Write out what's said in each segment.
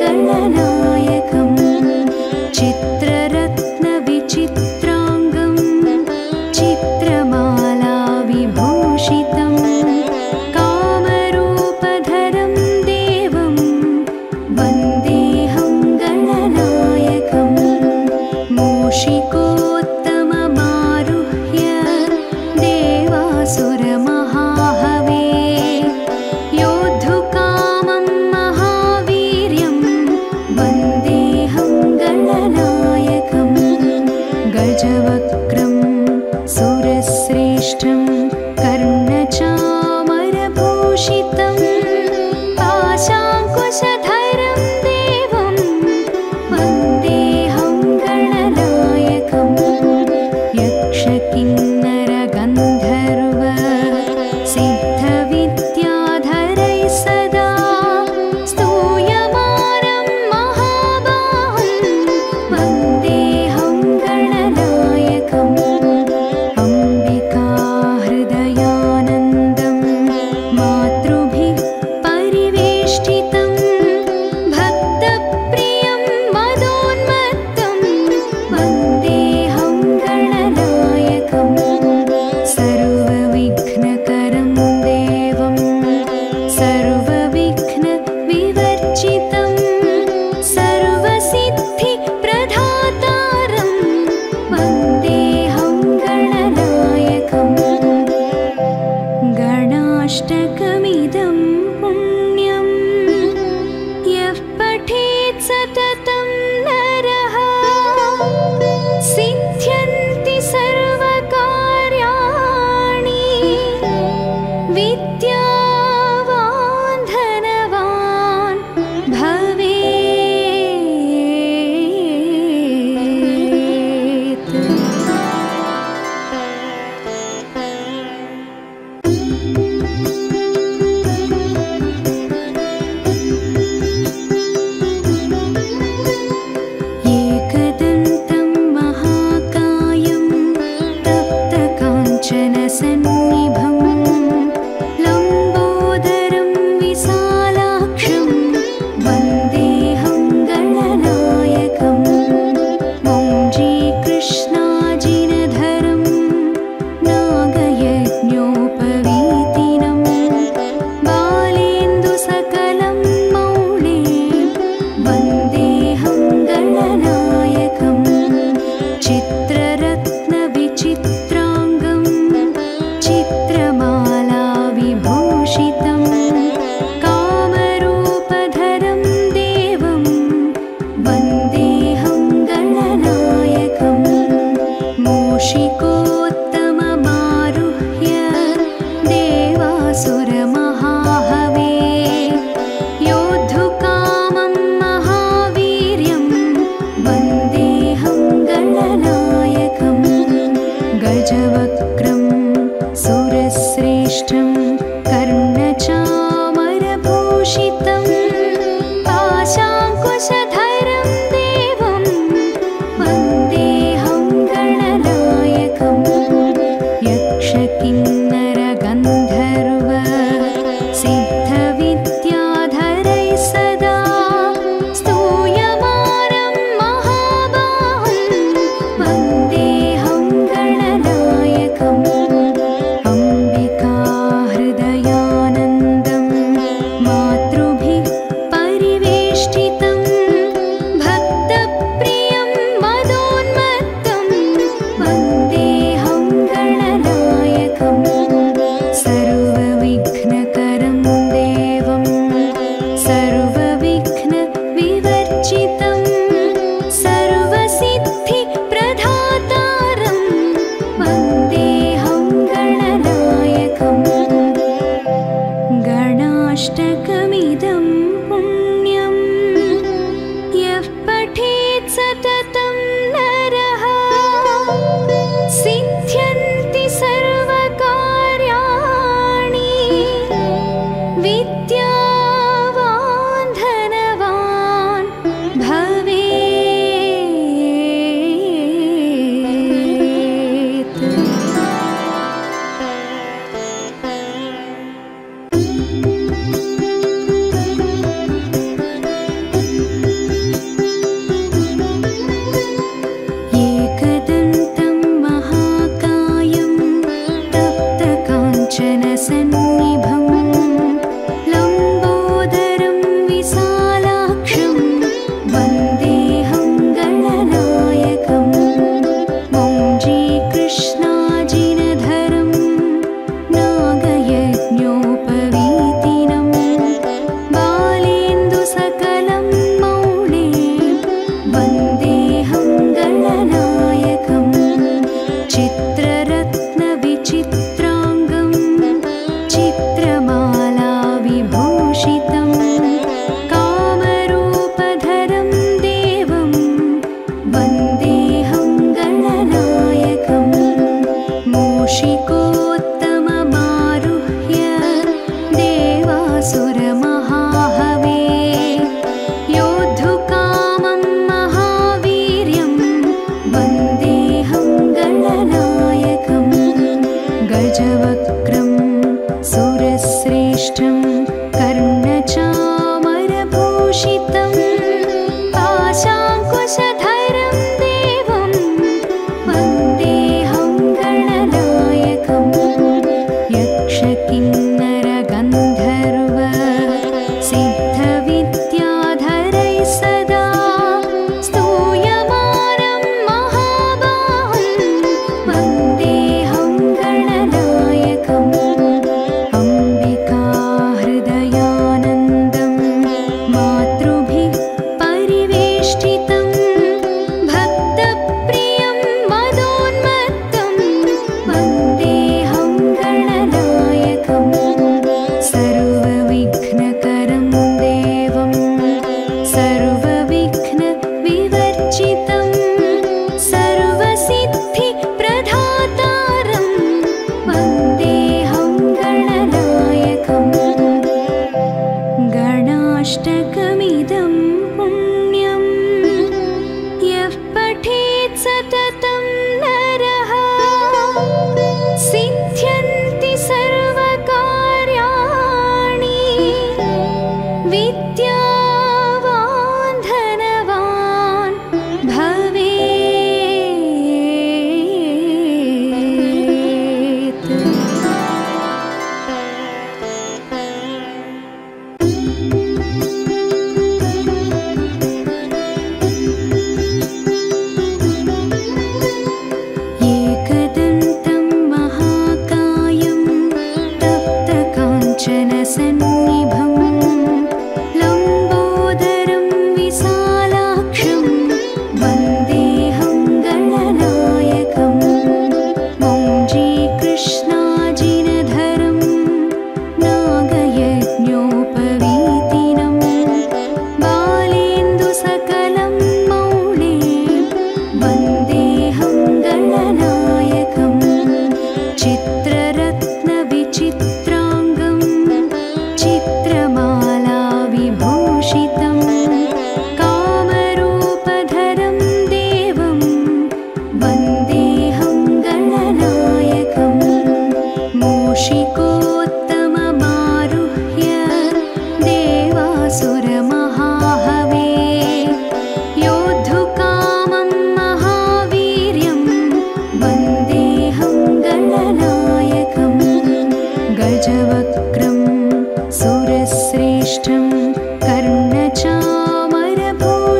गणनायकम् चित्ररत्नविचित्राङ्गं крым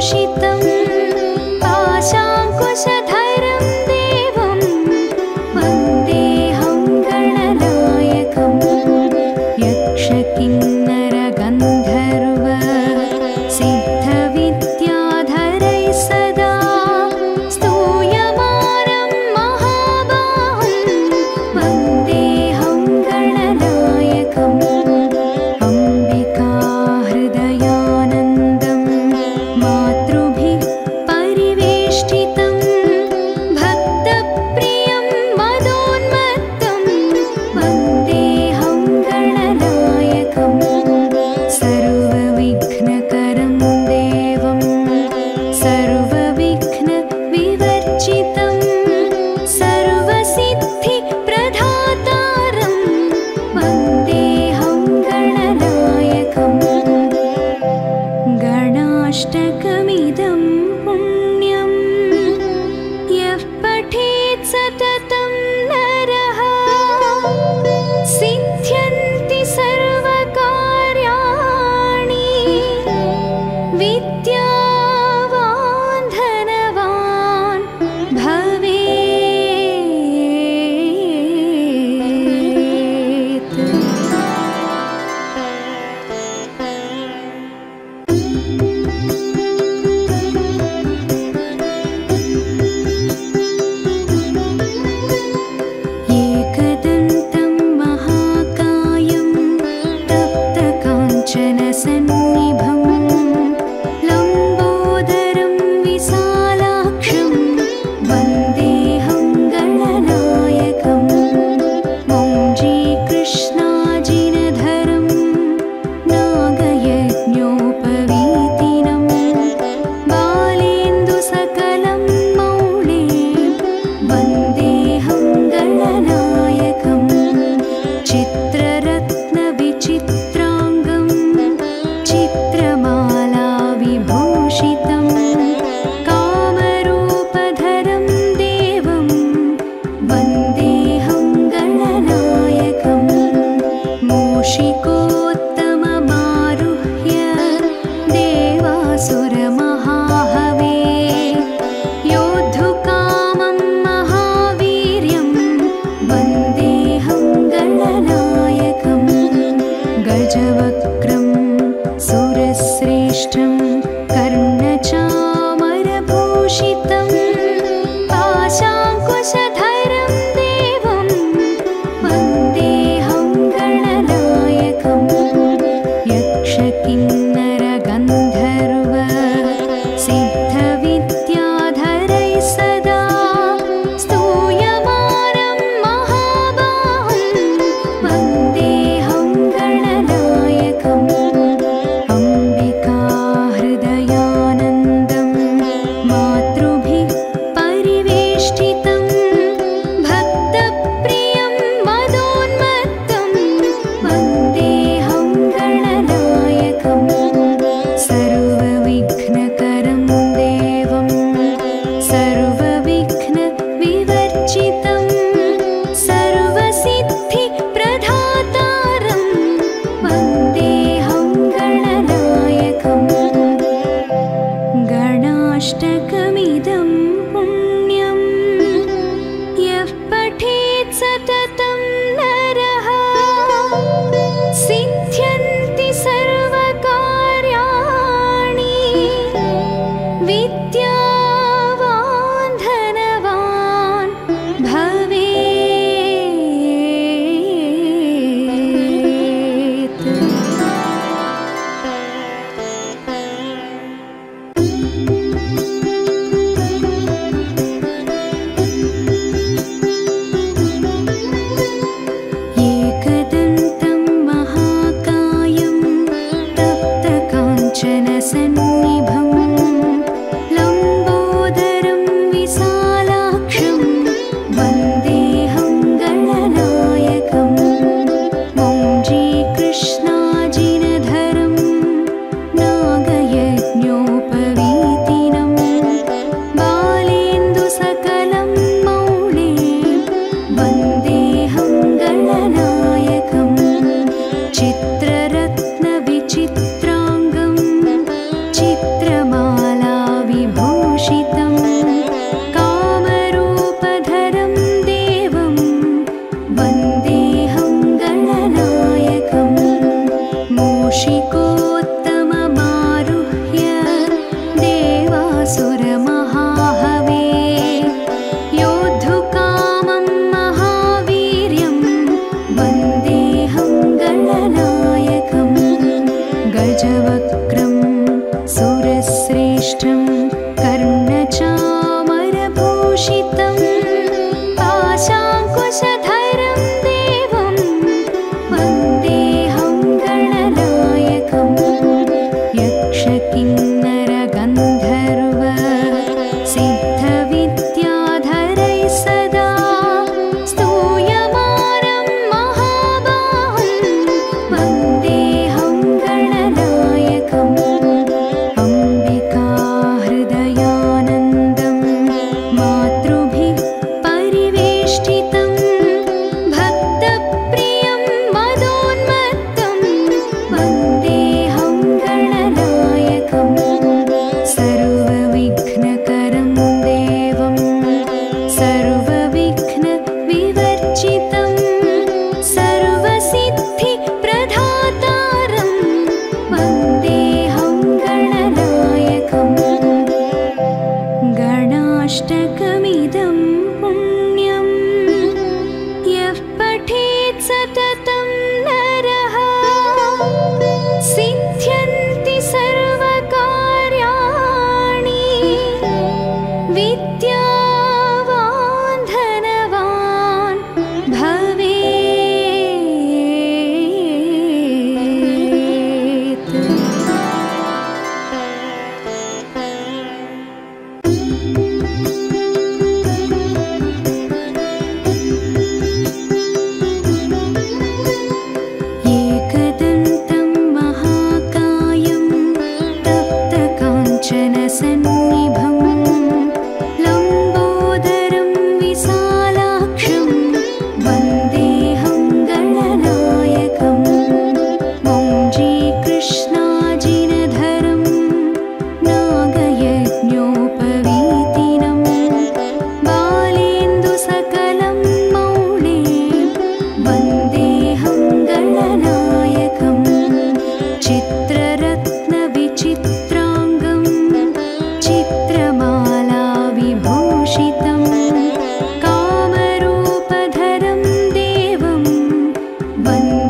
शीत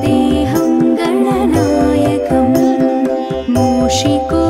देहं गणनायकं मूषिको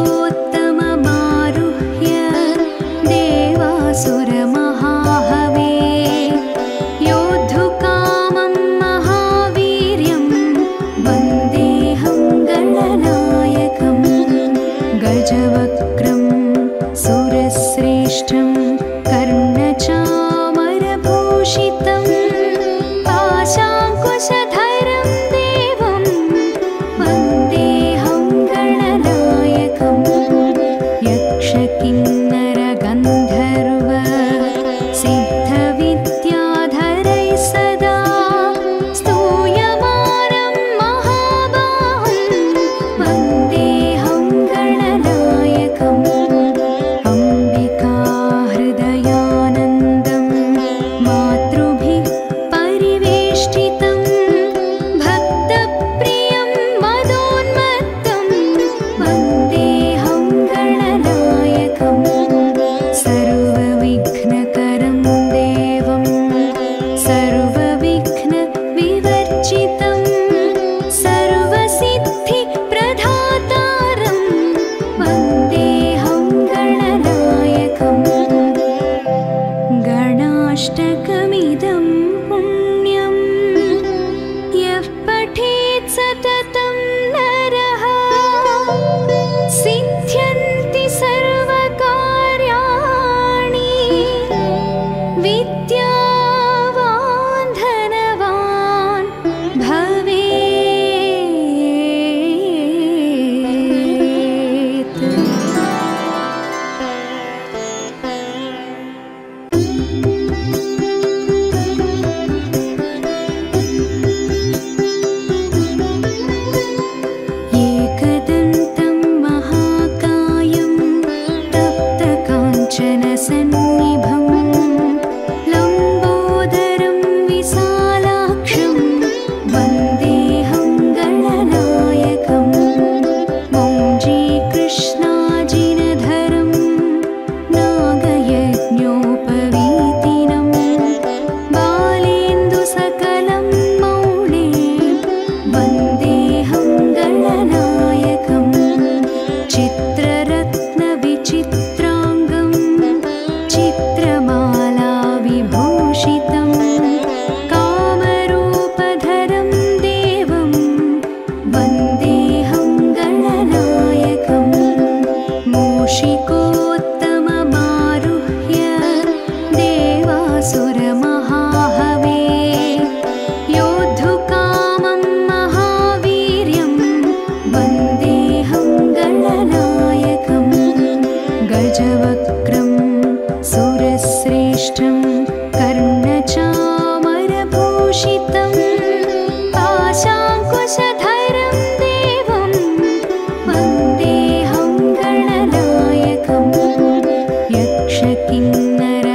കിന്നര